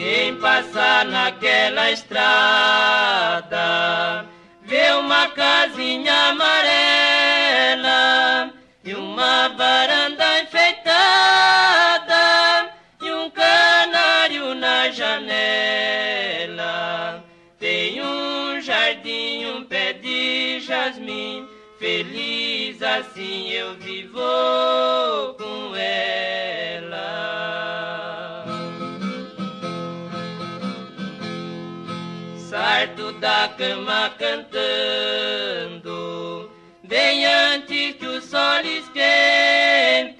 Quem passar naquela estrada vê uma casinha amarela e uma varanda enfeitada e um canário na janela. Tem um jardim, um pé de jasmim, feliz assim eu vivo com ela. Sarto da cama cantando, bem antes que o sol esquente,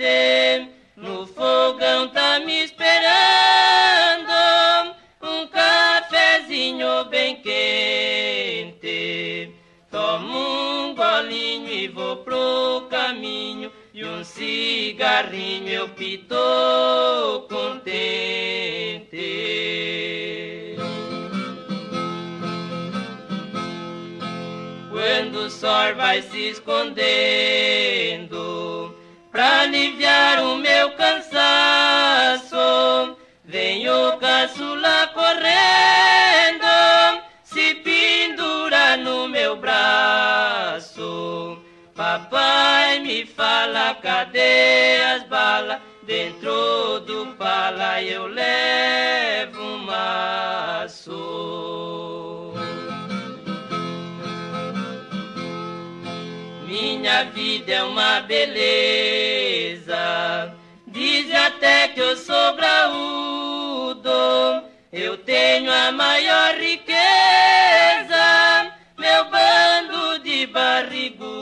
no fogão tá me esperando. Um cafezinho bem quente. Tomo um golinho e vou pro caminho. E um cigarrinho eu pito Quando o sol vai se escondendo, pra aliviar o meu cansaço, vem o caçula correndo, se pendura no meu braço. Papai me fala, cadê as balas? Dentro do pala eu levo Minha vida é uma beleza. Diz até que eu sou graúdo. Eu tenho a maior riqueza. Meu bando de barrigudo.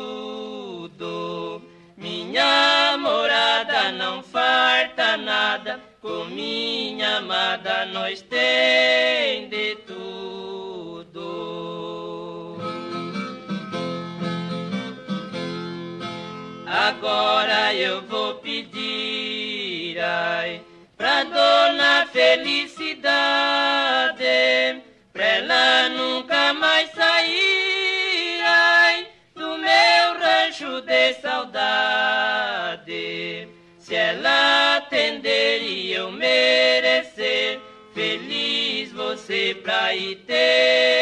Minha morada não farta nada. Com minha amada nós tem de tudo. Agora eu vou pedir ai, pra dona felicidade, pra ela nunca mais sair ai, do meu rancho de saudade. Se ela atender e eu merecer, feliz você pra eternidade.